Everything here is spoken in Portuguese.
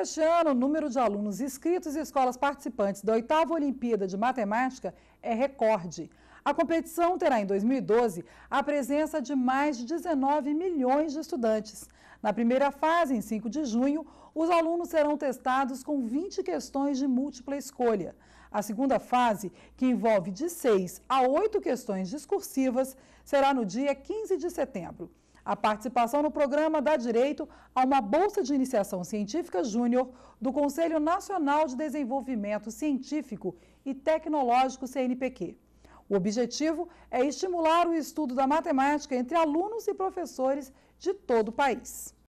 Este ano, o número de alunos inscritos em escolas participantes da oitava Olimpíada de Matemática é recorde. A competição terá em 2012 a presença de mais de 19 milhões de estudantes. Na primeira fase, em 5 de junho, os alunos serão testados com 20 questões de múltipla escolha. A segunda fase, que envolve de 6 a 8 questões discursivas, será no dia 15 de setembro. A participação no programa dá direito a uma Bolsa de Iniciação Científica Júnior do Conselho Nacional de Desenvolvimento Científico e Tecnológico CNPq. O objetivo é estimular o estudo da matemática entre alunos e professores de todo o país.